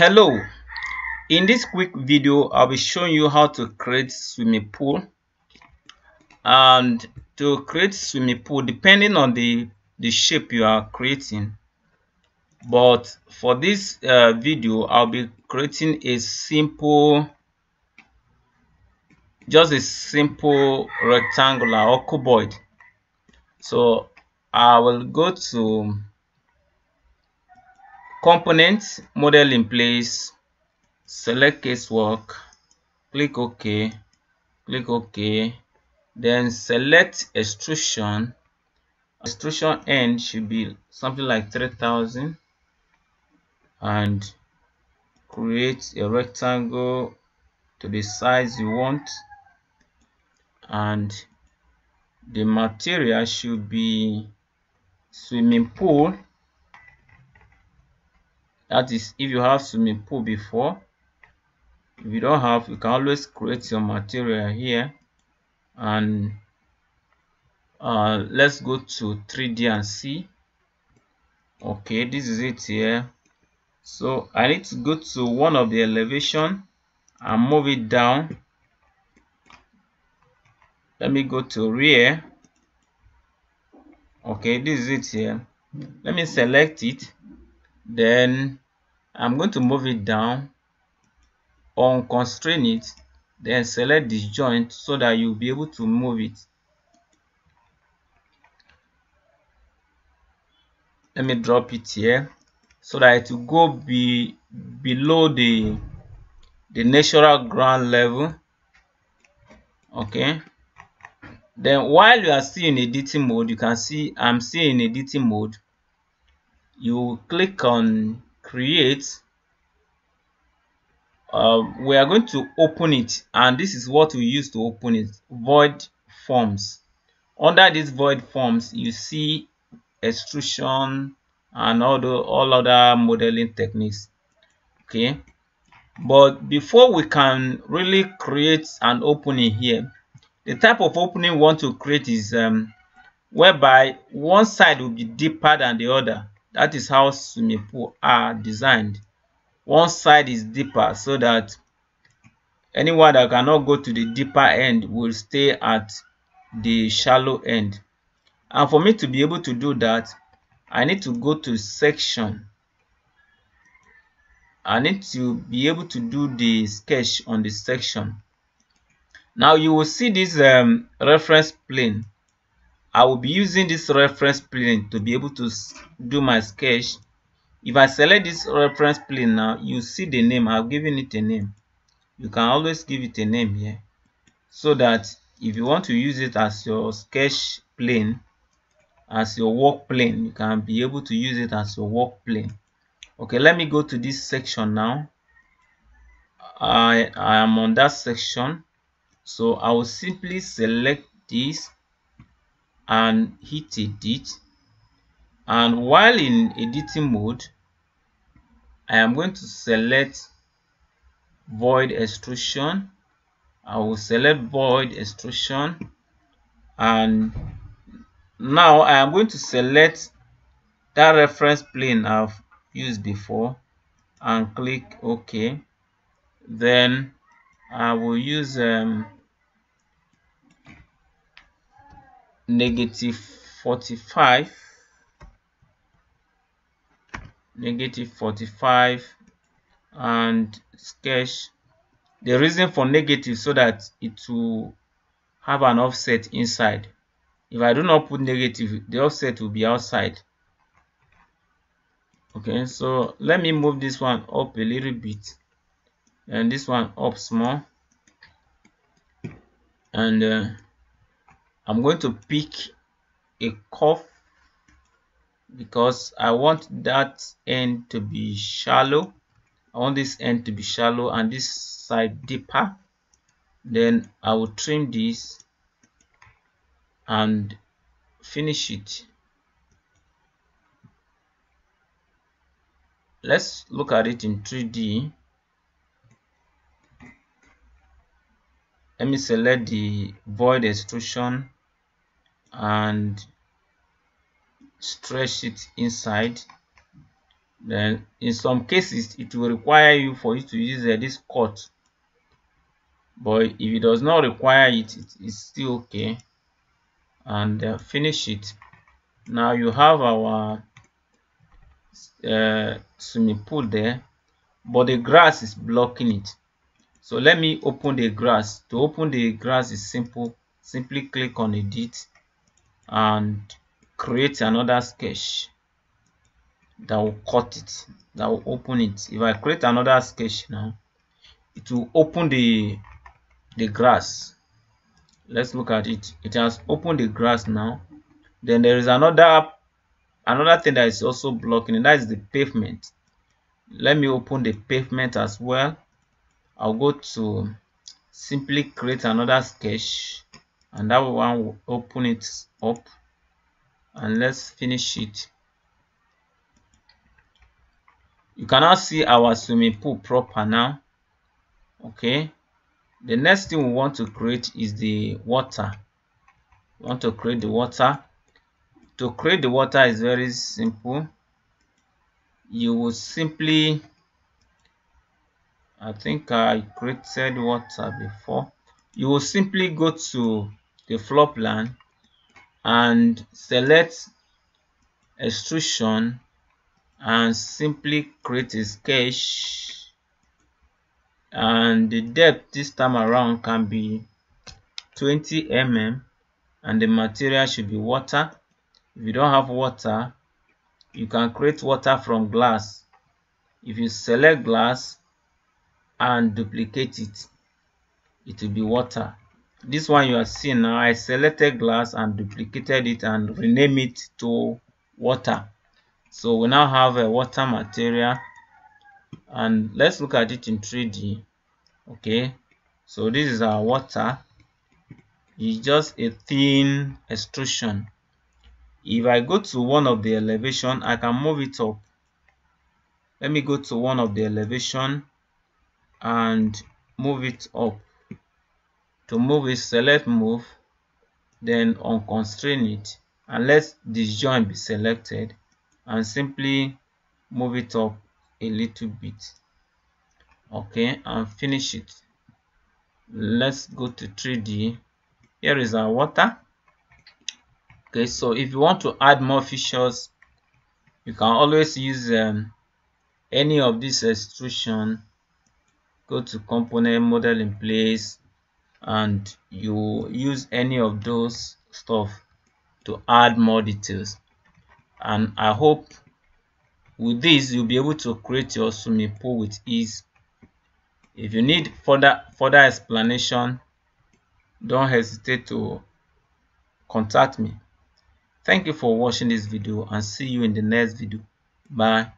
hello. In this quick video i'll be showing you how to create swimming pool. And to create swimming pool depending on the the shape you are creating. But for this uh, video i'll be creating a simple just a simple rectangular or cuboid. So i will go to component model in place select casework click ok click ok then select extrusion. Extrusion end should be something like 3000 and create a rectangle to the size you want. And the material should be swimming pool that is if you have swimming pool before if you don't have you can always create your material here and uh, let's go to 3d and see okay this is it here. So i need to go to one of the elevation and move it down. Let me go to rear. Okay this is it here. Let me select it then I'm going to move it down unconstrain it then select this joint so that you'll be able to move it. Let me drop it here so that it will go be below the the natural ground level. Okay. Then while you are still in editing mode you can see i'm still in editing mode you click on create uh, we are going to open it and this is what we use to open it void forms. Under this void forms you see extrusion and all the all other modeling techniques okay? But before we can really create an opening here the type of opening we want to create is um, whereby one side will be deeper than the other that is how swimming pool are designed. One side is deeper so that anyone that cannot go to the deeper end will stay at the shallow end. And for me to be able to do that i need to go to section. I need to be able to do the sketch on the section. Now you will see this um, reference plane I will be using this reference plane to be able to do my sketch. If I select this reference plane now, you see the name. I've given it a name. You can always give it a name here. So that if you want to use it as your sketch plane, as your work plane, you can be able to use it as your work plane. Okay, let me go to this section now. I, I am on that section. So I will simply select this and hit edit and while in editing mode I am going to select void extrusion. I will select void extrusion. And now I am going to select that reference plane I've used before and click OK. Then I will use um, negative 45 negative 45 and sketch. The reason for negative so that it will have an offset inside. If i do not put negative the offset will be outside. Okay so let me move this one up a little bit. And this one up small. And uh, I'm going to pick a curve because I want that end to be shallow. I want this end to be shallow and this side deeper. Then I will trim this and finish it. Let's look at it in 3D. Let me select the void extrusion and stretch it inside. Then in some cases it will require you for you to use uh, this cut. But if it does not require it it is still okay. And uh, finish it. Now you have our uh, swimming pool there but the grass is blocking it so let me open the grass. To open the grass is simple. Simply click on edit and create another sketch that will cut it that will open it. If i create another sketch now it will open the the grass. Let's look at it. It has opened the grass now. Then there is another another thing that is also blocking and that is the pavement. Let me open the pavement as well i'll go to simply create another sketch and that one will open it up and let's finish it. You can now see our swimming pool proper now okay? The next thing we want to create is the water. We want to create the water. To create the water is very simple. You will simply I think I created water before. You will simply go to the floor plan and select extrusion and simply create a sketch. And the depth this time around can be 20 mm and the material should be water. If you don't have water you can create water from glass. If you select glass and duplicate it. It will be water. This one you are seeing now i selected glass and duplicated it and rename it to water. So we now have a water material. And let's look at it in 3d okay. So this is our water. It's just a thin extrusion. If i go to one of the elevation i can move it up. Let me go to one of the elevation and move it up. To move it select move then unconstrain it and let disjoin be selected and simply move it up a little bit. Okay and finish it. Let's go to 3d here is our water. Okay so if you want to add more features you can always use um, any of this extrusion go to component model in place and you use any of those stuff to add more details. And i hope with this you'll be able to create your swimming pool with ease. If you need further further explanation don't hesitate to contact me. Thank you for watching this video and see you in the next video. Bye